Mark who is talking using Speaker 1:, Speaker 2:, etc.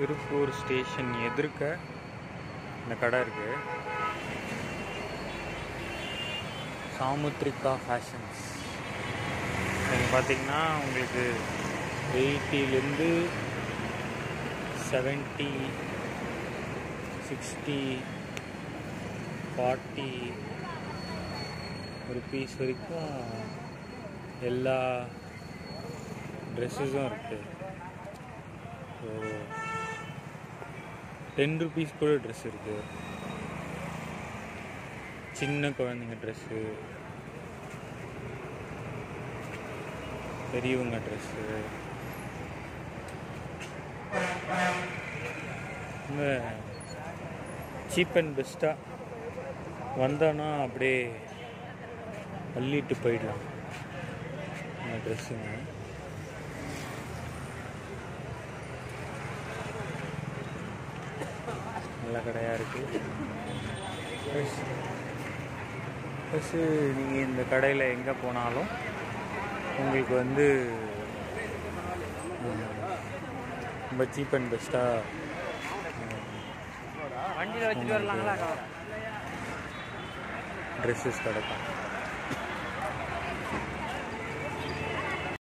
Speaker 1: Tiruppur station எதிர்க்க இந்த கடை இருக்குது சாமுத்ரிகா ஃபேஷன்ஸ் நீங்கள் பார்த்தீங்கன்னா உங்களுக்கு எயிட்டிலேருந்து செவன்ட்டி சிக்ஸ்டி ஃபார்ட்டி ருபீஸ் வரைக்கும் எல்லா ட்ரெஸ்ஸஸும் இருக்குது ஸோ டென் ருபீஸ் கூட ட்ரெஸ் இருக்குது சின்ன குழந்தைங்க ட்ரெஸ்ஸு பெரியவங்க ட்ரெஸ்ஸு ரொம்ப சீப் அண்ட் பெஸ்ட்டாக வந்தோன்னா அப்படியே அள்ளிட்டு போயிடலாம். ட்ரெஸ்ஸுங்க நல்ல கடையாக இருக்குது ப்ளஸ் ப்ளஸ்ஸு நீங்கள் இந்த கடையில் எங்கே போனாலும் உங்களுக்கு வந்து ரொம்ப சீப் அண்ட் பெஸ்ட்டாக ட்ரெஸ்ஸஸ் கிடைக்கும்